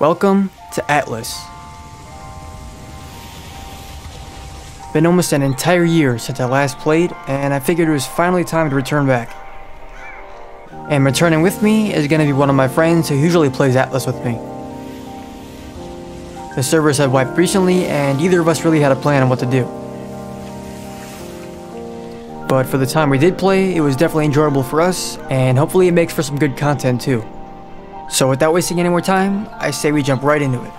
Welcome to Atlas. Been almost an entire year since I last played, and I figured it was finally time to return back. And returning with me is going to be one of my friends who usually plays Atlas with me. The servers had wiped recently, and neither of us really had a plan on what to do. But for the time we did play, it was definitely enjoyable for us, and hopefully it makes for some good content too. So without wasting any more time, I say we jump right into it.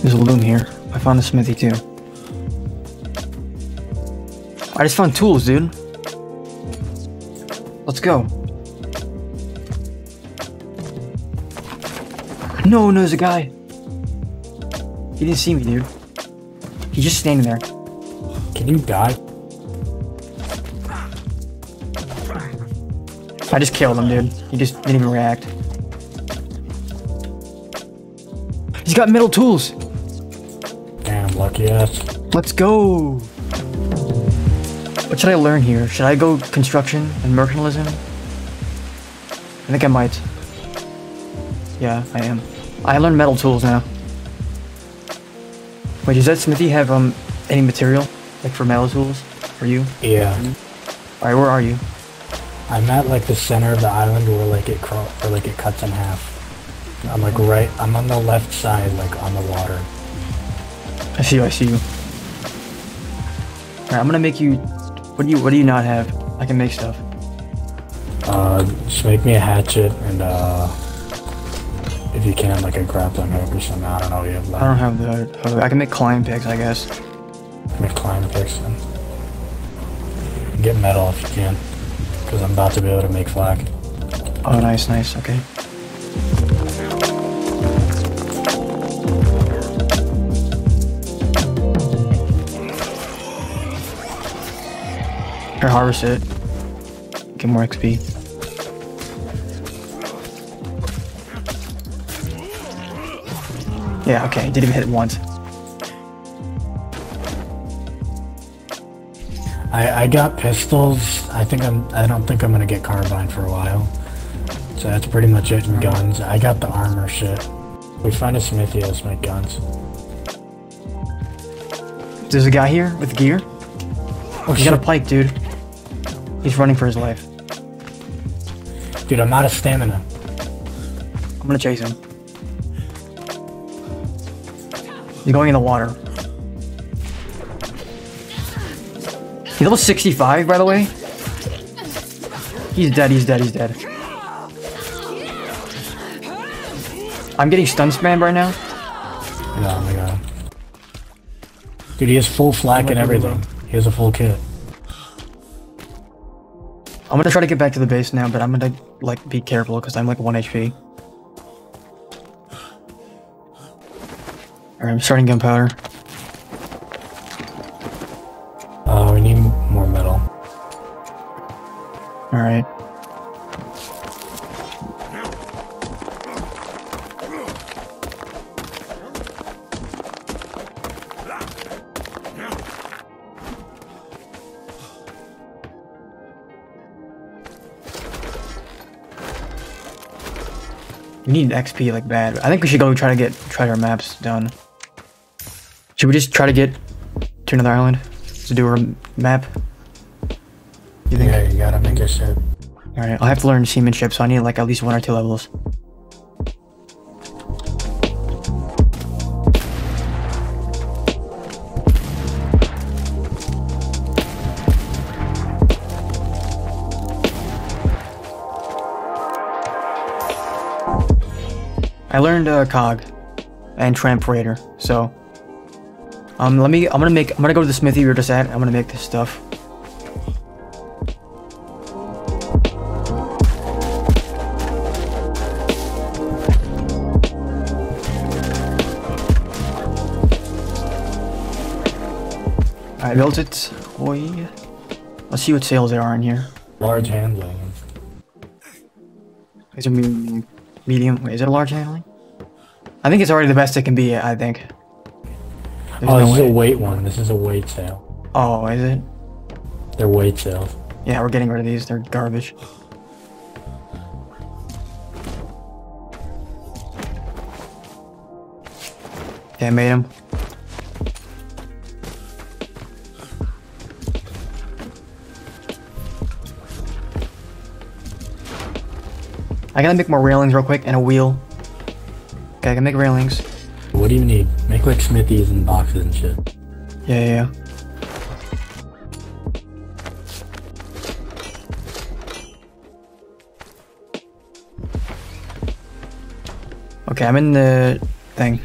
There's a loom here. I found a smithy too. I just found tools, dude. Let's go. No, no, there's a guy. He didn't see me, dude. He's just standing there. Can you die? I just killed him, dude. He just didn't even react. He's got metal tools. Damn, lucky ass. Let's go. What should I learn here? Should I go construction and mercantilism? I think I might. Yeah, I am. I learned metal tools now. Wait, does that smithy have um any material like for metal tools for you? Yeah. All right, where are you? I'm at like the center of the island where like it craw- where like it cuts in half. I'm like right. I'm on the left side, like on the water. I see you. I see you. All right, I'm gonna make you. What do you What do you not have? I can make stuff. Uh, just make me a hatchet and uh, if you can, like a grappling hook or something. I don't know. You have I don't have the. Uh, I can make climb picks, I guess. Make climb picks and get metal if you can, because I'm about to be able to make flak. Oh, nice, nice. Okay. Here, harvest it. Get more XP. Yeah, okay. Didn't even hit it once. I, I got pistols. I think I'm. I don't think I'm gonna get carbine for a while. So that's pretty much it in guns. I got the armor shit. We find a smithy. Let's make guns. There's a guy here with gear. Oh He's got a pike, dude. He's running for his life. dude! I'm out of stamina. I'm gonna chase him. He's going in the water. He's level 65, by the way. He's dead, he's dead, he's dead. I'm getting stun spammed right now. Yeah, oh my god. Dude, he has full flak and everything. He has a full kit. I'm gonna try to get back to the base now, but I'm gonna, like, be careful because I'm, like, 1 HP. Alright, I'm starting gunpowder. Uh, we need more metal. Alright. We need XP like bad. I think we should go try to get try our maps done. Should we just try to get to another island to do our map? You think? Yeah, you gotta make your shit. Alright, I'll have to learn seamanship, so I need like at least one or two levels. I learned uh, cog and tramp freighter, so um let me I'm gonna make I'm gonna go to the smithy we were just at. I'm gonna make this stuff. I built it. Oi. Let's see what sails there are in here. Large handling. Is it medium? Medium? Wait, is it a large handling? I think it's already the best it can be. I think. There's oh, no this is a weight one. This is a weight sail. Oh, is it? They're weight sails. Yeah, we're getting rid of these. They're garbage. Yeah, I made them. I gotta make more railings real quick and a wheel. Okay, I can make railings. What do you need? Make like smithies and boxes and shit. Yeah, yeah, yeah. Okay, I'm in the thing.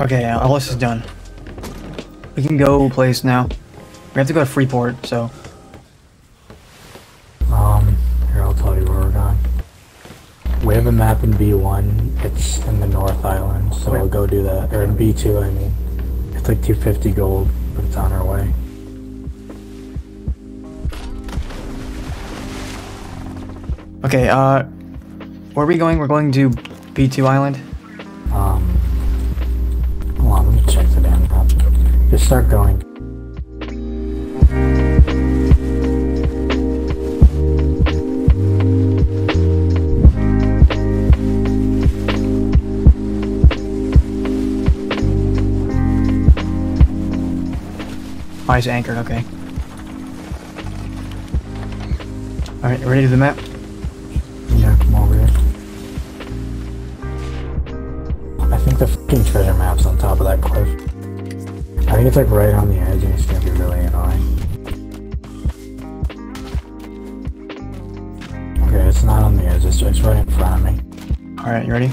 Okay, all this is done. We can go place now. We have to go to Freeport, so Um, here I'll tell you where we're going. We have a map in B1. It's in the North Island, so we'll go do that. Or in B2, I mean. It's like 250 gold, but it's on our way. okay. Uh, where are we going? We're going to B2 Island. Just start going. Oh, it's anchored. Okay. All right, ready to the map? Yeah, come over here. I think the fucking treasure map's on top of that cliff. I think it's like right on the edge and it's gonna be really annoying. Okay, it's not on the edge, it's, it's right in front of me. All right, you ready?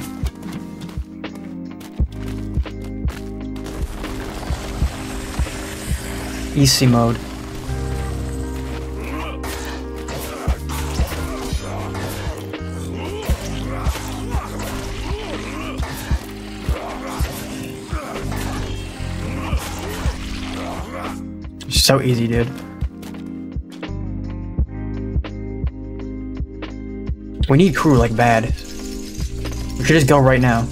Easy mode. So easy, dude. We need crew like bad. We should just go right now.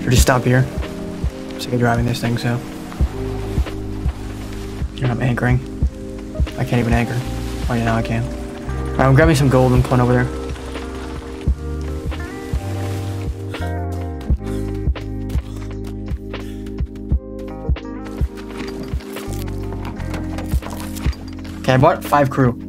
Should just stop here. Sick of driving this thing, so. I'm anchoring. I can't even anchor. Oh yeah, now I can. Alright, I'm grabbing some gold and putting over there. Okay, I bought five crew.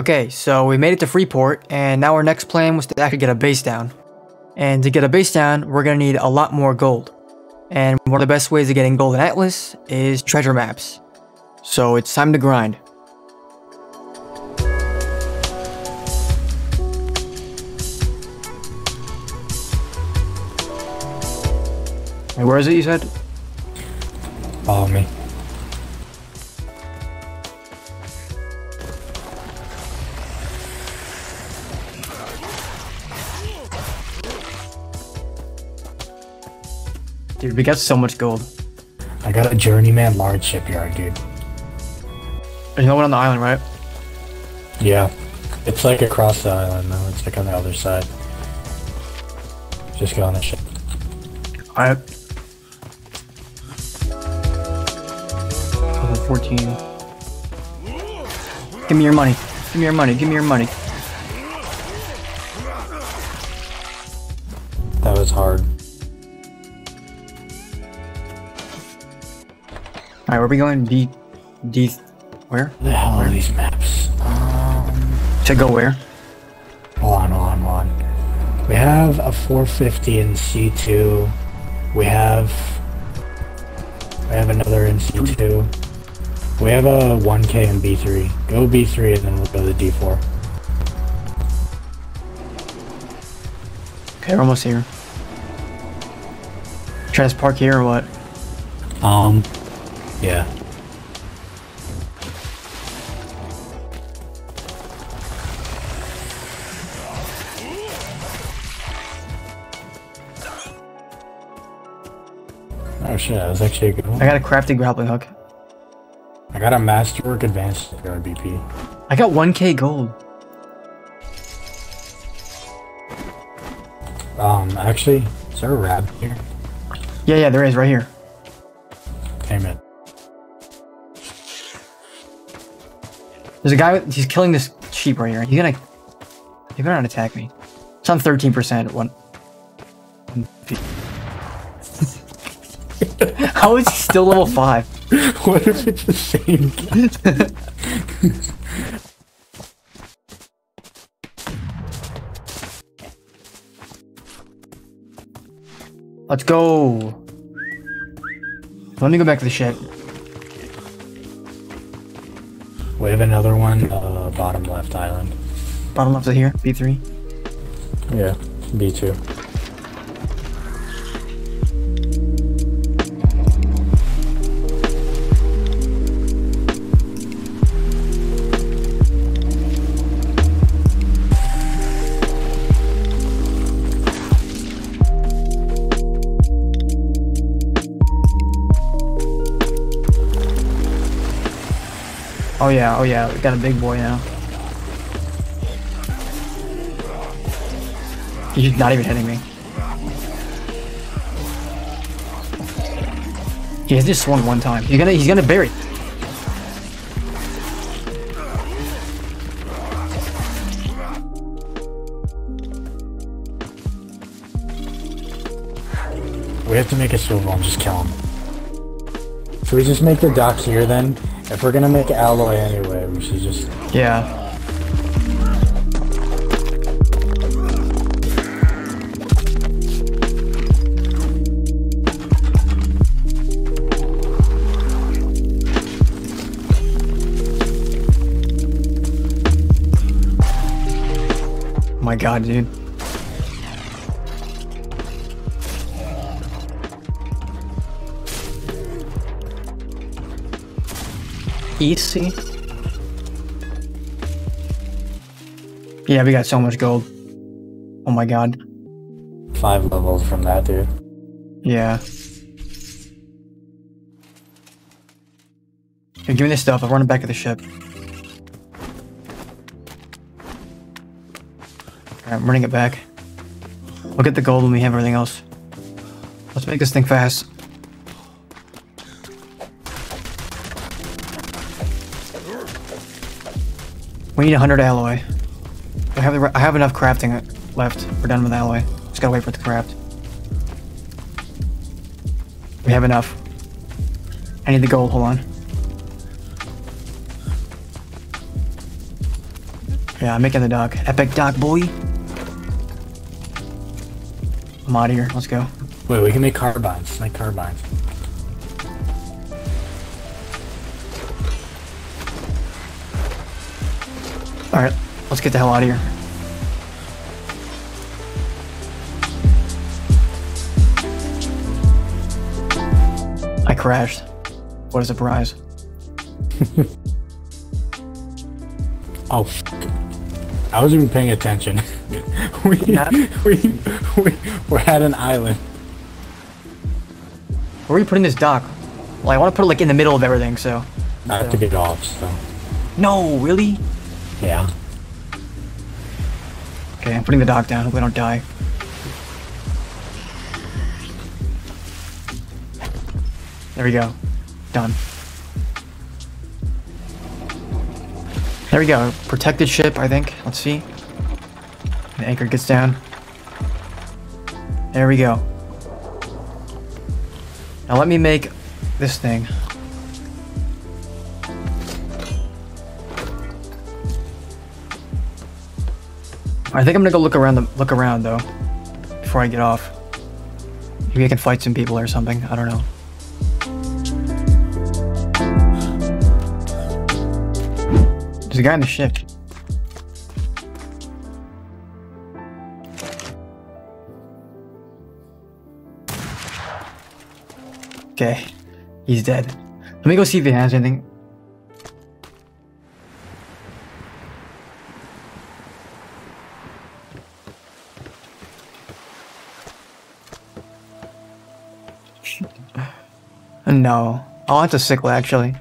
Okay, so we made it to Freeport, and now our next plan was to actually get a base down. And to get a base down, we're gonna need a lot more gold. And one of the best ways of getting gold in Atlas is treasure maps. So it's time to grind. Wait, where is it you said? Follow me. Dude, we got so much gold. I got a journeyman large shipyard, dude. There's no one on the island, right? Yeah. It's like across the island though, it's like on the other side. Just go on the ship. Alright. Level 14. Give me your money. Give me your money. Give me your money. We going? D. D. Where? Where the hell are these maps? Um, To go where? hold on, hold on, hold on. We have a 450 in C2. We have... We have another in C2. We have a 1k in B3. Go B3 and then we'll go to D4. Okay, we're almost here. Try to park here or what? Um, yeah. Oh shit, that was actually a good one. I got a crafty grappling hook. I got a Masterwork Advanced RBP. I got 1k gold. Um, actually, is there a rabbit here? Yeah, yeah, there is right here. Damn it. There's a guy, with- he's killing this sheep right here. He's gonna, he better not attack me. It's on 13%. One. How is he still level 5? what if it's the same? Let's go. Let me go back to the ship. We have another one, uh, bottom left island. Bottom left of here, B3. Yeah, B2. Oh yeah, oh yeah, we got a big boy now. He's not even hitting me. He has just swung one time. He's gonna he's gonna bury. We have to make a swivel and just kill him. Should we just make the dock here then? If we're gonna make alloy anyway, we should just... Yeah. My god, dude. Easy. Yeah, we got so much gold. Oh my god. Five levels from that, dude. Yeah. Here, give me this stuff. I'm running back to the ship. Alright, I'm running it back. We'll get the gold when we have everything else. Let's make this thing fast. We need 100 alloy. I have, the, I have enough crafting left. We're done with alloy. Just gotta wait for to craft. We have enough. I need the gold, hold on. Yeah, I'm making the dock. Epic dock, boy! I'm out of here, let's go. Wait, we can make carbines. Make carbines. Alright, let's get the hell out of here. I crashed. What a surprise. Oh, I wasn't even paying attention. we, we, we, we're at an island. Where are you putting this dock? Well, I want to put it like in the middle of everything, so. I have to get off, so. No, really? Yeah. Okay, I'm putting the dock down. Hope I don't die. There we go. Done. There we go. Protected ship, I think. Let's see. The anchor gets down. There we go. Now let me make this thing. I think I'm gonna go look around the look around though before I get off. Maybe I can fight some people or something. I don't know. There's a guy in the ship. Okay, he's dead. Let me go see if he has anything. No. Oh, that's a sickle actually.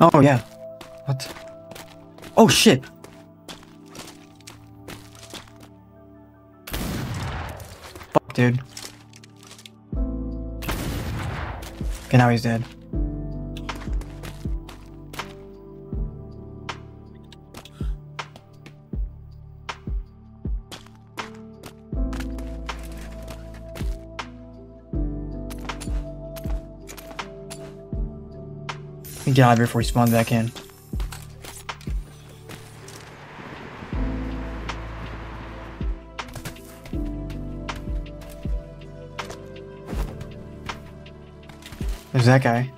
Oh yeah. What? Oh shit. Fuck, dude. Okay, now he's dead. Here before he spawns back in. There's that guy.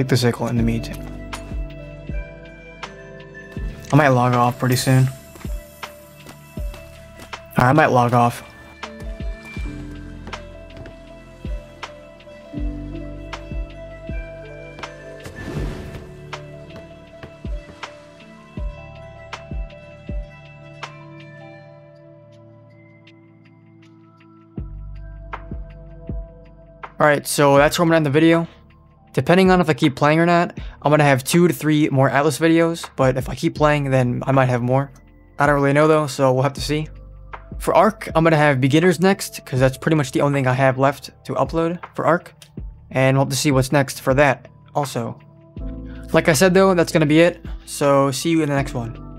Take the sickle in the meet. I might log off pretty soon. I might log off. Alright, so that's where I'm gonna end the video. Depending on if I keep playing or not, I'm gonna have two to three more Atlas videos, but if I keep playing, then I might have more. I don't really know though, so we'll have to see. For Ark, I'm gonna have beginners next, because that's pretty much the only thing I have left to upload for Ark. And we'll have to see what's next for that, also. Like I said though, that's gonna be it, so see you in the next one.